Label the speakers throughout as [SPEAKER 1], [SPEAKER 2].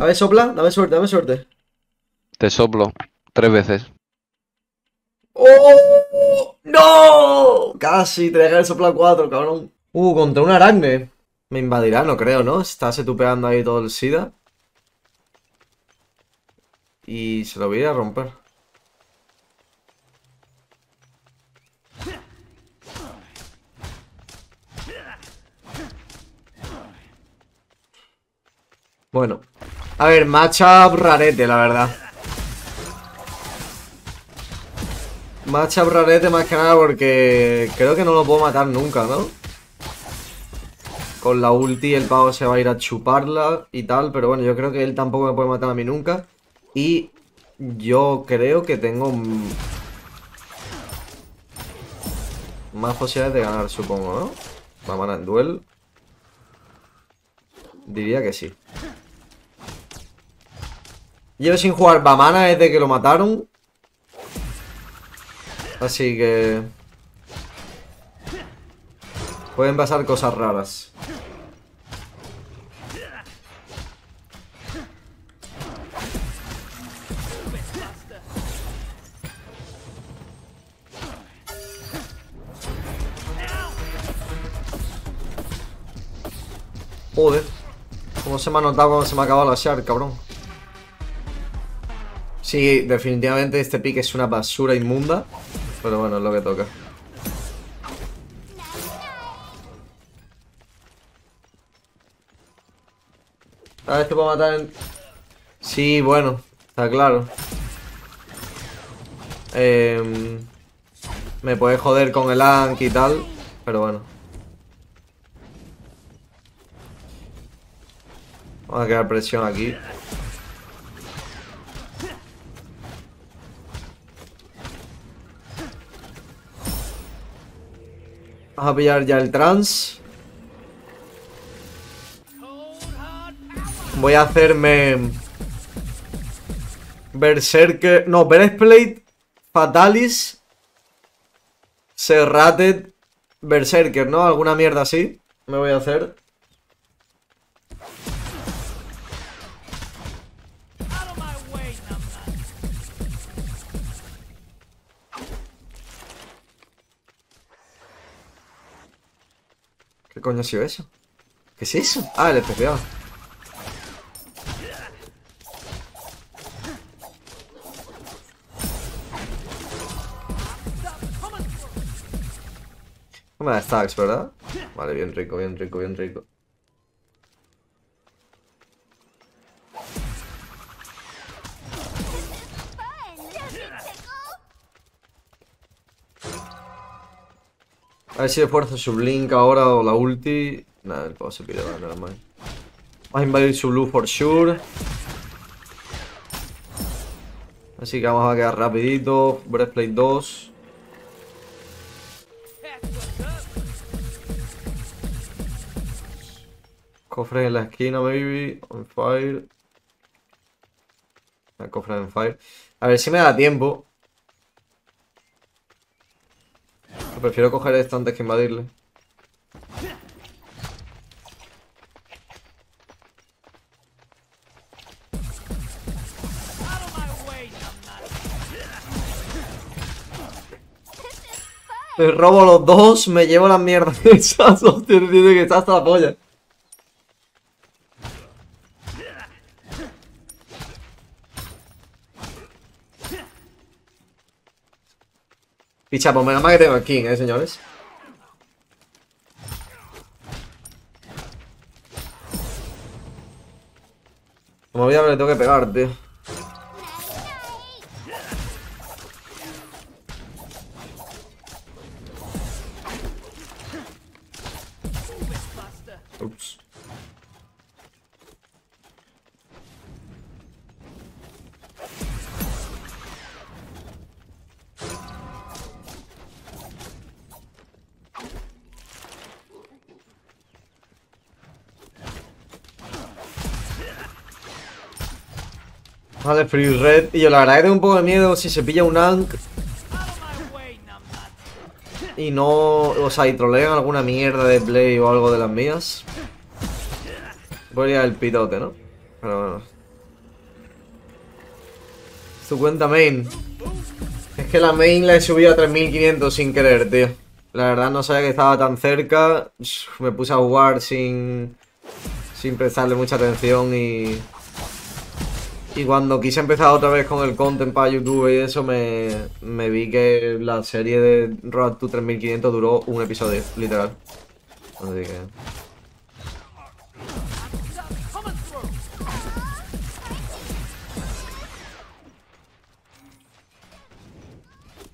[SPEAKER 1] A ver, sopla, dame suerte, dame suerte.
[SPEAKER 2] Te soplo tres veces.
[SPEAKER 1] ¡Oh! ¡No! Casi, tenía que haber soplado cuatro, cabrón. Uh, contra un aracne. Me invadirá, no creo, ¿no? Está setupeando ahí todo el SIDA. Y se lo voy a ir a romper. Bueno. A ver, matchup rarete, la verdad. Matchup rarete más que nada porque creo que no lo puedo matar nunca, ¿no? Con la ulti el pavo se va a ir a chuparla y tal, pero bueno, yo creo que él tampoco me puede matar a mí nunca. Y yo creo que tengo más posibilidades de ganar, supongo, ¿no? Vamos a en duel. Diría que sí. Llevo sin jugar Bamana desde que lo mataron. Así que... Pueden pasar cosas raras. Joder. ¿Cómo se me ha notado cuando se me ha acabado la shard, cabrón? Sí, definitivamente este pick es una basura inmunda. Pero bueno, es lo que toca. A ver, te puedo matar en... Sí, bueno, está claro. Eh, me puede joder con el Ank y tal, pero bueno. Vamos a crear presión aquí. Vamos a pillar ya el trans. Voy a hacerme... Berserker... No, Breastplate, Fatalis, Serrated, Berserker, ¿no? Alguna mierda así. Me voy a hacer. ¿Qué coño ha sido eso? ¿Qué es eso? Ah, el especial. No me da stacks, ¿verdad? Vale, bien rico, bien rico, bien rico. A ver si esfuerzo su blink ahora o la ulti. Nada, el pavo se pide nada más. Vamos a invadir su blue for sure. Así que vamos a quedar rapidito. Breastplate 2. Cofre en la esquina, baby. On fire. El cofre en fire. A ver si me da tiempo. Prefiero coger esto antes que invadirle. Me robo los dos, me llevo la mierda de esas, tiene que está hasta la polla. Picha, menos mal que tengo King, eh, señores. Como voy a ver, le tengo que pegar, tío. Ups. Vale, Free Red. Y yo la verdad que tengo un poco de miedo si se pilla un Ank. Y no... O sea, y trolean alguna mierda de play o algo de las mías. Podría el pitote, ¿no? Pero bueno. tu cuenta main. Es que la main la he subido a 3500 sin querer, tío. La verdad no sabía que estaba tan cerca. Me puse a jugar sin, sin prestarle mucha atención y... Y cuando quise empezar otra vez con el content para YouTube y eso, me, vi que la serie de Road to 3500 duró un episodio, literal. Así que...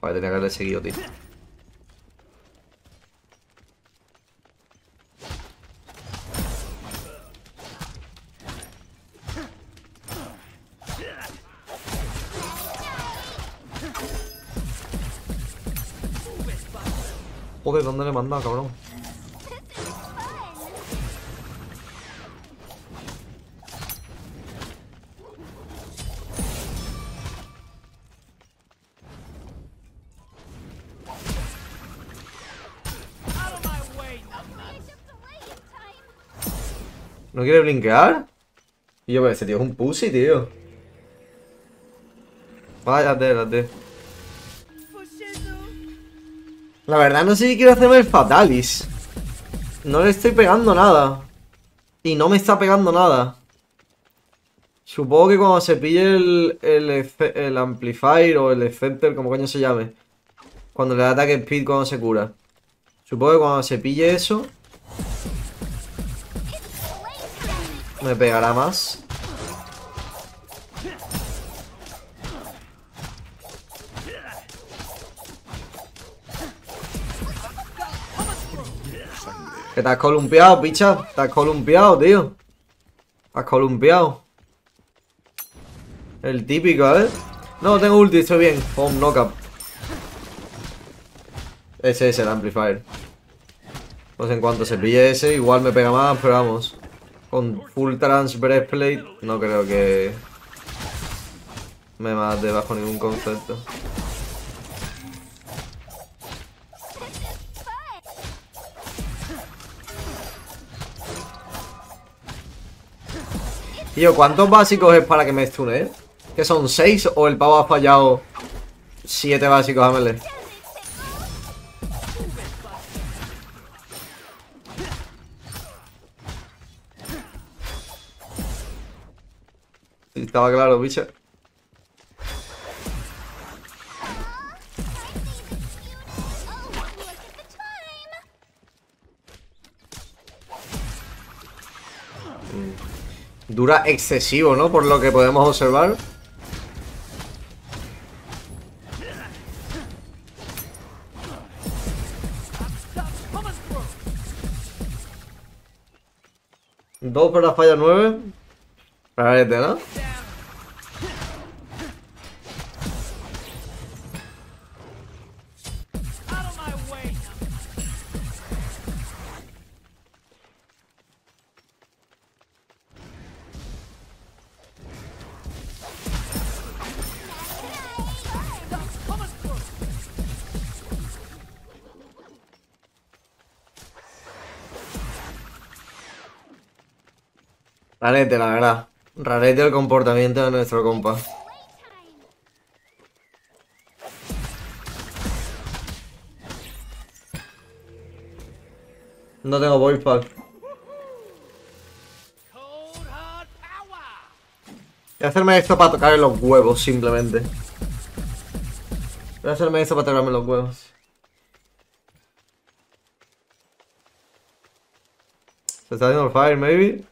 [SPEAKER 1] Joder, tenía que haberle seguido, tío. Joder, ¿dónde le he mandado, cabrón? ¿No quiere blinkear? Y yo, pues ese tío es un pussy, tío. Váyate, váyate. La verdad no sé si quiero hacerme el Fatalis. No le estoy pegando nada. Y no me está pegando nada. Supongo que cuando se pille el, el, Amplifier o el Effector, como coño se llame. Cuando le da ataque speed cuando se cura. Supongo que cuando se pille eso... Me pegará más. Que te has columpiado, picha. Te has columpiado, tío. Te has columpiado. El típico, ¿eh? No, tengo ulti, estoy bien. Home knockup. Ese es el amplifier. Pues en cuanto se pille ese, igual me pega más, pero vamos. Con full trans breastplate, no creo que me mate bajo ningún concepto. Tío, ¿cuántos básicos es para que me stune? ¿Que son 6 o el pavo ha fallado 7 básicos a melee? Estaba claro, bicho. Dura excesivo, ¿no? Por lo que podemos observar. Dos para falla nueve. Parete, ¿no? Rarete, la verdad. Rarete el comportamiento de nuestro compa. No tengo voice pack. Voy a hacerme esto para tocarle los huevos, simplemente. Voy a hacerme esto para tocarme los huevos. Se está haciendo el fire, maybe.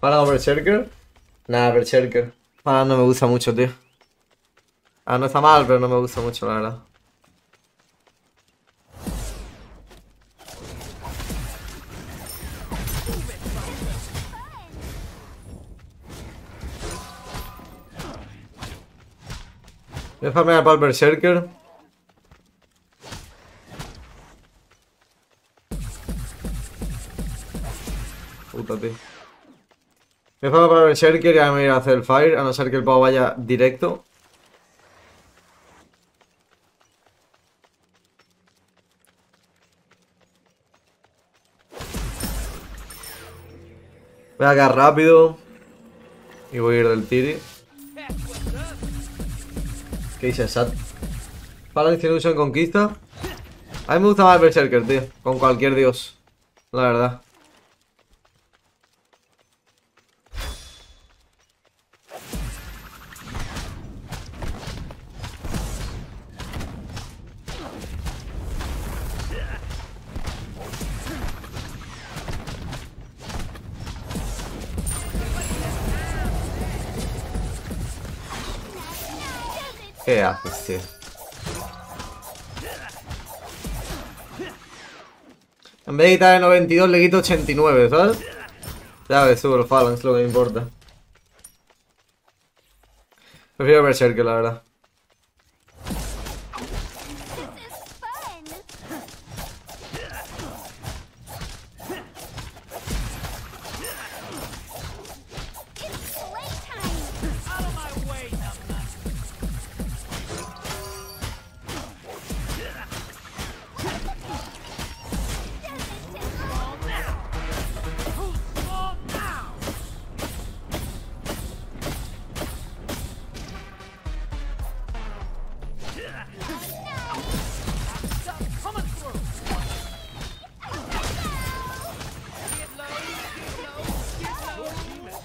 [SPEAKER 1] ¿Para Berserker? Nada, Berserker. Para no me gusta mucho, tío. Ah, no está mal, pero no me gusta mucho, la verdad. Voy a farmear para el Berserker. Puta, tío. Me a para Berserker y ahora me voy a hacer el Fire, a no ser que el pavo vaya directo. Voy a quedar rápido. Y voy a ir del tiri. ¿Qué tiene uso en conquista. A mí me gusta más el Berserker, tío. Con cualquier dios. La verdad. ¿Qué haces, tío? En vez de quitar 92 le quito 89, ¿sabes? Ya ves, subo el Phalanx, lo que me importa. Prefiero Berserker, la verdad.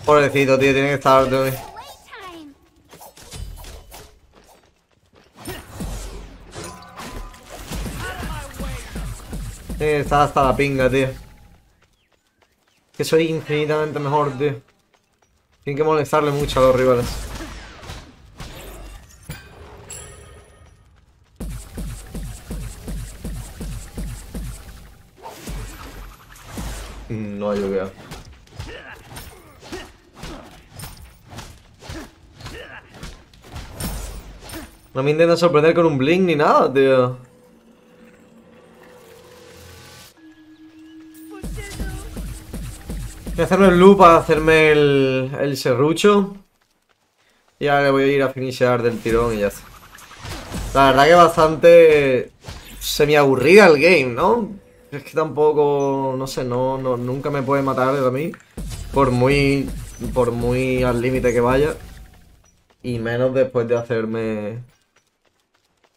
[SPEAKER 1] Pobrecito, tío, tiene que estar... Tío. Tiene que estar hasta la pinga, tío. Que soy infinitamente mejor, tío. Tienen que molestarle mucho a los rivales. No hay lluvia. No me intenta sorprender con un blink ni nada, tío. Voy a hacerme el loop para hacerme el, serrucho. Y ahora le voy a ir a finishar del tirón y ya está. La verdad que bastante semi aburrida el game, ¿no? Es que tampoco, no sé, no, no nunca me puede matar a mí. Por muy, por muy al límite que vaya. Y menos después de hacerme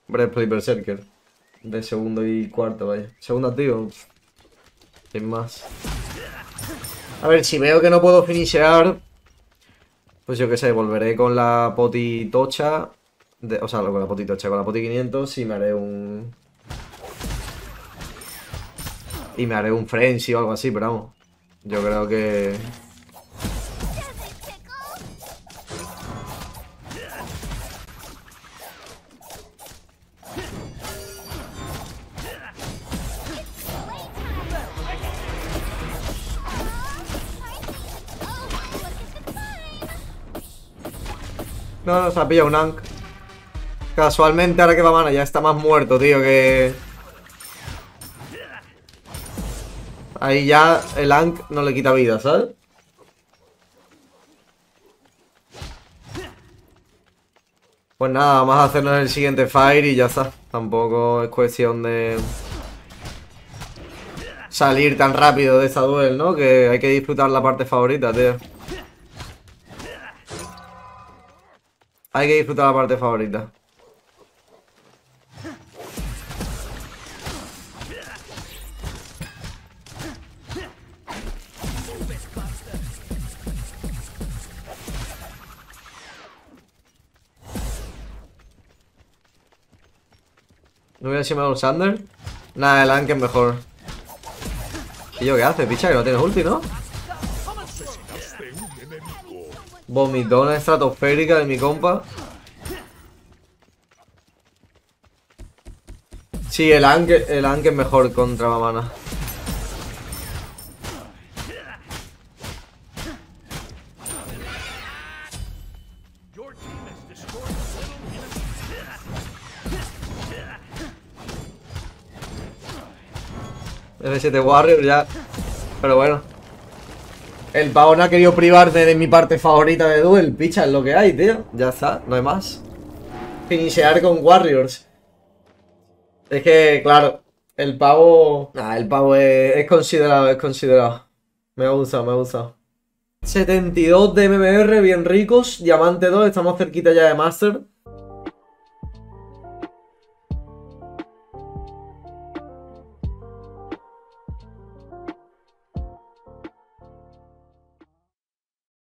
[SPEAKER 1] Breastplate Berserker. De segundo y cuarto, vaya. Segundo activo. Sin más. A ver, si veo que no puedo finishear, pues yo qué sé, volveré con la poti tocha. o sea, con la poti tocha, con la poti 500 y me haré un... Y me haré un frenzy o algo así, pero vamos. Yo creo que... No, no, se ha pillado un Ankh. Casualmente, ahora que va mana, ya está más muerto, tío, que... Ahí ya el Ankh no le quita vida, ¿sabes? Pues nada, vamos a hacernos el siguiente fire y ya está. Tampoco es cuestión de... Salir tan rápido de esa duel, ¿no? Que hay que disfrutar la parte favorita, tío. Hay que disfrutar la parte favorita. ¿No voy a decirme a un Sander? Nada, el Anke es mejor. ¿Y yo qué hace, picha? Que no tienes ulti, ¿no? Vomitona estratosférica de mi compa. Sí, el Anke, el es mejor contra Mamana. F7 Warrior ya. Pero bueno. El pavo no ha querido privarte de mi parte favorita de Duel. Picha, es lo que hay, tío. Ya está, no hay más. Finishear con Warriors. Es que, claro, el pavo... Nah, el pavo es, es considerado, es considerado. Me ha gustado, me ha gustado. 72 de MMR, bien ricos. Diamante 2, estamos cerquita ya de Master.